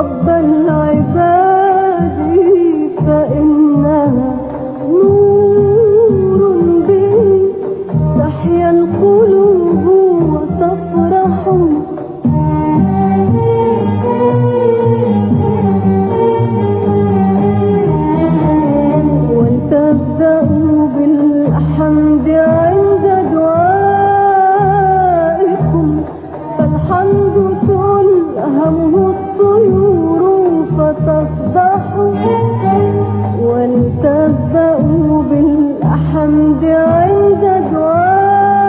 ربنا بالحمد عند دعائكم